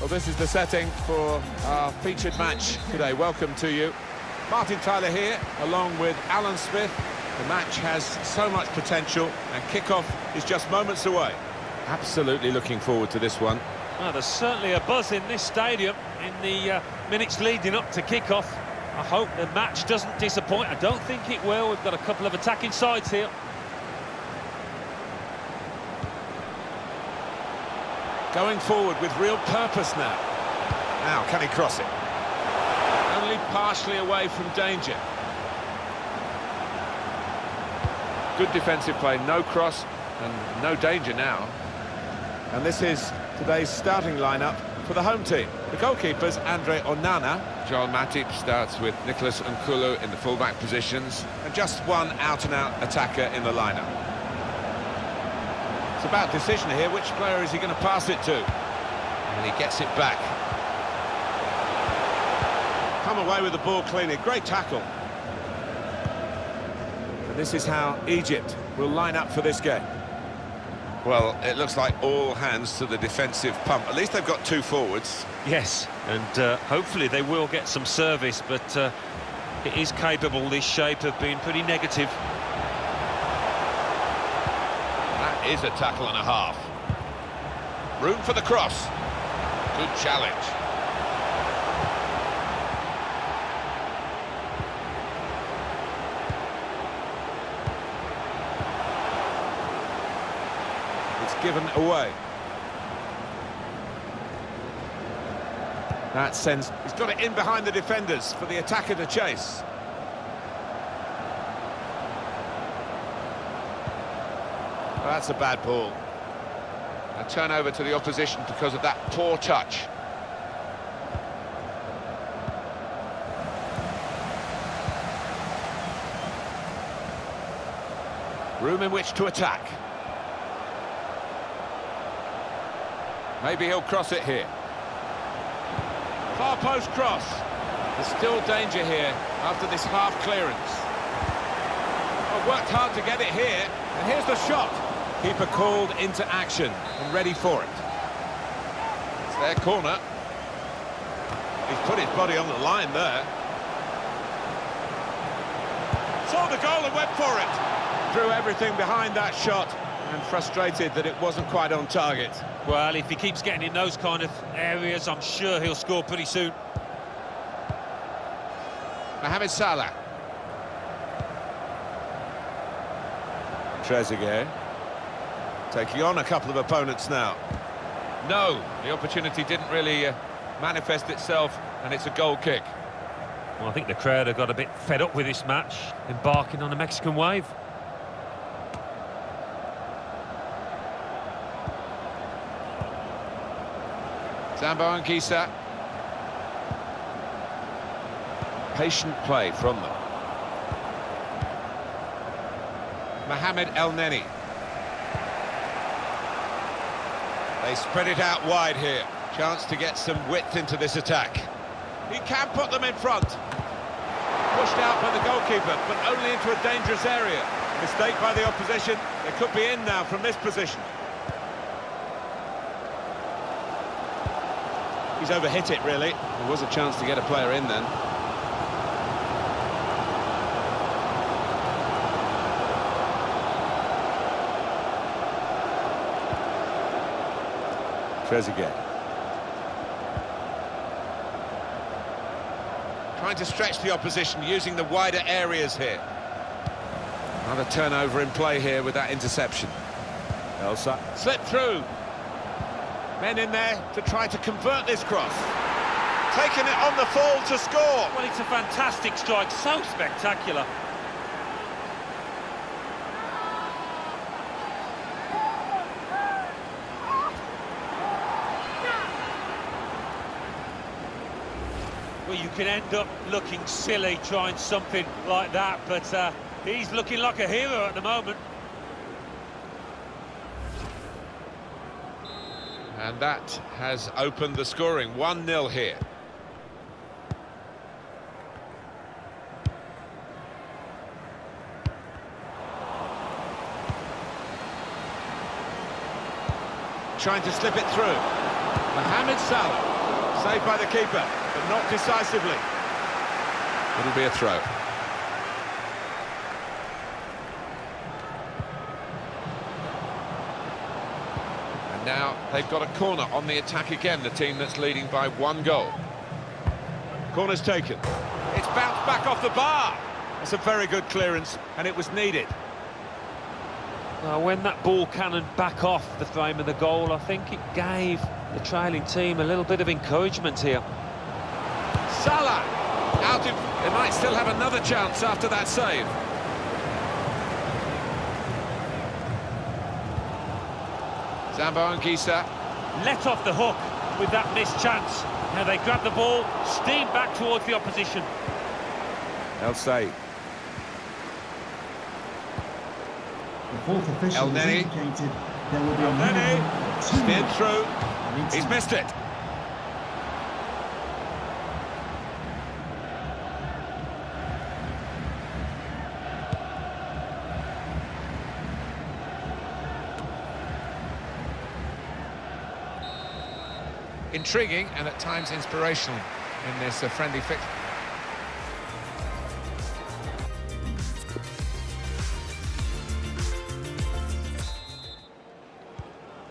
Well, this is the setting for our featured match today. Welcome to you. Martin Tyler here, along with Alan Smith. The match has so much potential, and kick-off is just moments away. Absolutely looking forward to this one. Well, there's certainly a buzz in this stadium in the uh, minutes leading up to kick-off. I hope the match doesn't disappoint. I don't think it will. We've got a couple of attacking sides here. Going forward with real purpose now. Now, can he cross it? Only partially away from danger. Good defensive play, no cross and no danger now. And this is today's starting lineup for the home team. The goalkeepers, Andre Onana. Joel Matip starts with Nicolas Nkoulou in the fullback positions. And just one out-and-out -out attacker in the lineup. It's about decision here. Which player is he going to pass it to? And he gets it back. Come away with the ball cleanly. Great tackle. And this is how Egypt will line up for this game. Well, it looks like all hands to the defensive pump. At least they've got two forwards. Yes, and uh, hopefully they will get some service, but uh, it is capable, this shape, of being pretty negative. Is a tackle and a half. Room for the cross. Good challenge. It's given away. That sends... He's got it in behind the defenders for the attacker to chase. That's a bad ball. A turnover to the opposition because of that poor touch. Room in which to attack. Maybe he'll cross it here. Far post cross. There's still danger here after this half clearance. Oh, worked hard to get it here, and here's the shot. Keeper called into action and ready for it. It's their corner. He's put his body on the line there. Saw the goal and went for it. Threw everything behind that shot and frustrated that it wasn't quite on target. Well, if he keeps getting in those kind of areas, I'm sure he'll score pretty soon. Mohamed Salah. Trezeguet. Taking on a couple of opponents now. No, the opportunity didn't really uh, manifest itself, and it's a goal kick. Well, I think the crowd have got a bit fed up with this match, embarking on a Mexican wave. Zambo Anguissa. Patient play from them. Mohamed Elneny. They spread it out wide here. Chance to get some width into this attack. He can put them in front. Pushed out by the goalkeeper, but only into a dangerous area. Mistake by the opposition. They could be in now from this position. He's overhit it, really. There was a chance to get a player in then. Trezeguet. Trying to stretch the opposition, using the wider areas here. Another turnover in play here with that interception. Elsa Slip through. Men in there to try to convert this cross. Taking it on the fall to score. Well, it's a fantastic strike, so spectacular. You can end up looking silly trying something like that, but uh, he's looking like a hero at the moment. And that has opened the scoring. 1-0 here. Trying to slip it through. Mohamed Salah, saved by the keeper, but not decisively. It'll be a throw. And now they've got a corner on the attack again, the team that's leading by one goal. Corner's taken. It's bounced back off the bar. It's a very good clearance, and it was needed. Now, when that ball cannoned back off the frame of the goal, I think it gave the trailing team a little bit of encouragement here. Salah out in. They might still have another chance after that save. Zambo Anguissa. Let off the hook with that missed chance. Now they grab the ball, steam back towards the opposition. El Said. The fourth official El has Neni. indicated there will be a Elneny. minimum of two Steered minutes through. He's missed it. Intriguing and at times inspirational in this uh, friendly fixture.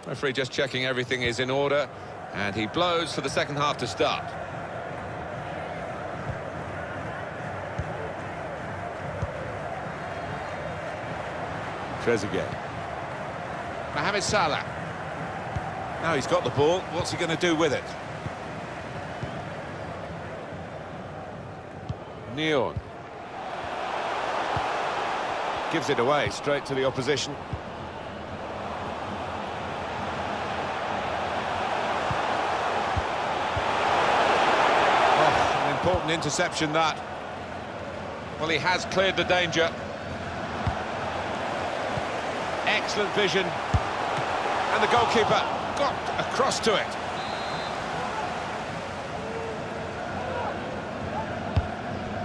Referee just checking everything is in order, and he blows for the second half to start. Trezeguet. Mohamed Salah. Now he's got the ball, what's he going to do with it? Neon. Gives it away straight to the opposition. Oh, an important interception that. Well, he has cleared the danger. Excellent vision. And the goalkeeper across to it.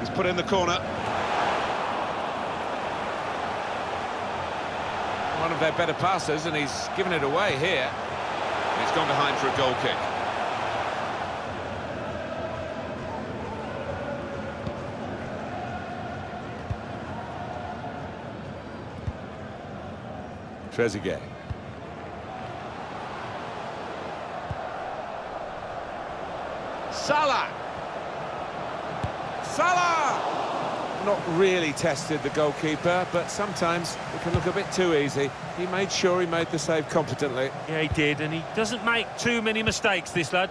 He's put in the corner. One of their better passes, and he's given it away here. He's gone behind for a goal kick. Trezeguet. Salah! Salah! Not really tested the goalkeeper, but sometimes it can look a bit too easy. He made sure he made the save competently. Yeah, he did, and he doesn't make too many mistakes, this lad.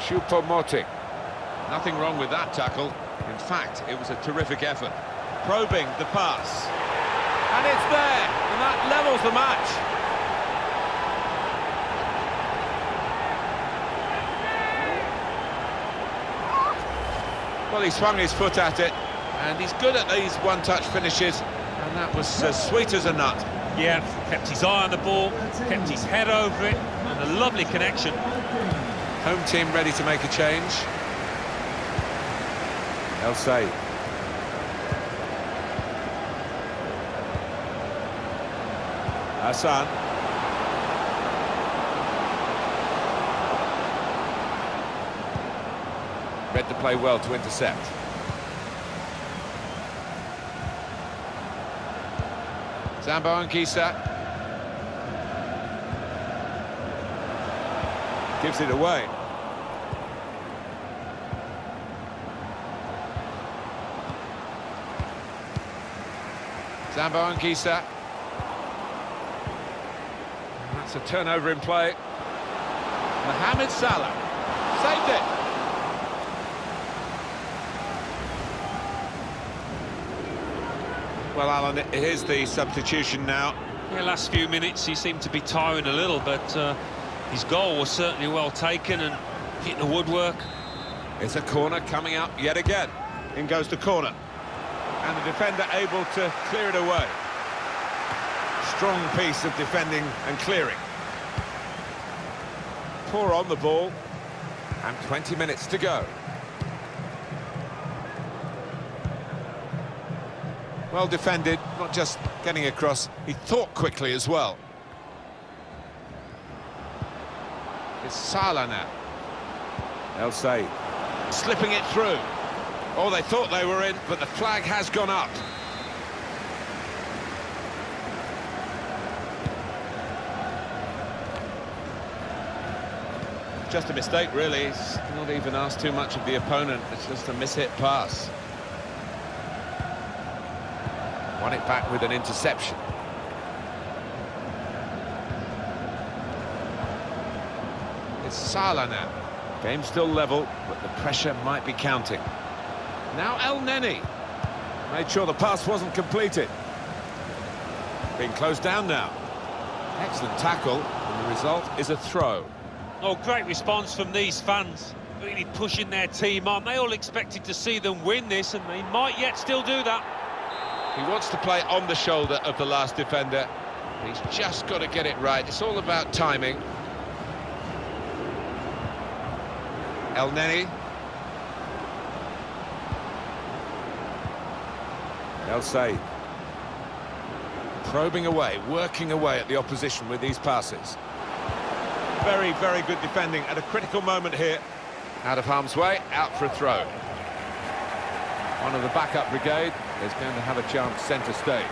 Choupo-Moting. Nothing wrong with that tackle. In fact, it was a terrific effort. Probing the pass. And it's there, and that levels the match. Well, he swung his foot at it, and he's good at these one-touch finishes, and that was as sweet as a nut. Yeah, kept his eye on the ball, kept his head over it, and a lovely connection. Home team ready to make a change. El Said. Hassan. Read the play well to intercept. Zambo Anguissa. Gives it away. Zambo Anguissa. That's a turnover in play. Mohamed Salah. Saved it. Well, Alan, here's the substitution now. Yeah, last few minutes he seemed to be tiring a little, but uh, his goal was certainly well taken and hit the woodwork. It's a corner coming up yet again. In goes the corner. And the defender able to clear it away. Strong piece of defending and clearing. Poor on the ball. And 20 minutes to go. Well defended, not just getting across, he thought quickly as well. It's Salah now. El Said. Slipping it through. Oh, they thought they were in, but the flag has gone up. Just a mistake, really. He's not even asked too much of the opponent. It's just a mishit pass. Won it back with an interception. It's Salah now. Game still level, but the pressure might be counting. Now Elneny. Made sure the pass wasn't completed. Being closed down now. Excellent tackle, and the result is a throw. Oh, great response from these fans. Really pushing their team on. They all expected to see them win this, and they might yet still do that. He wants to play on the shoulder of the last defender. He's just got to get it right. It's all about timing. Elneny. El Said. Probing away, working away at the opposition with these passes. Very, very good defending at a critical moment here. Out of harm's way, out for a throw. One of the backup brigade is going to have a chance centre stage.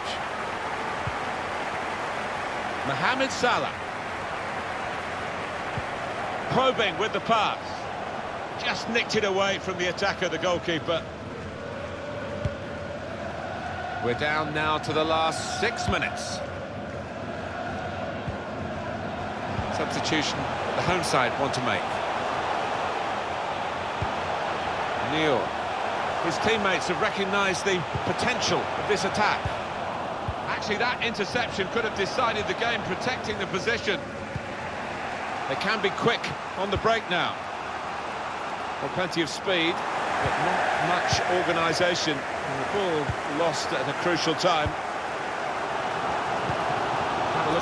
Mohamed Salah. Probing with the pass. Just nicked it away from the attacker, the goalkeeper. We're down now to the last six minutes. Substitution the home side want to make. Neil. His teammates have recognised the potential of this attack. Actually, that interception could have decided the game, protecting the position. They can be quick on the break now. Well, plenty of speed, but not much organisation. And the ball lost at a crucial time.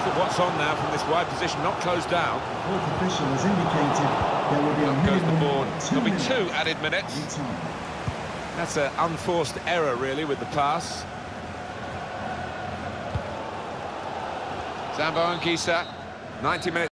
Look at what's on now from this wide position, not closed down. The official has indicated there will be a Up goes the board. There'll be two added minutes. That's an unforced error, really, with the pass. Zambo Anguissa, 90 minutes.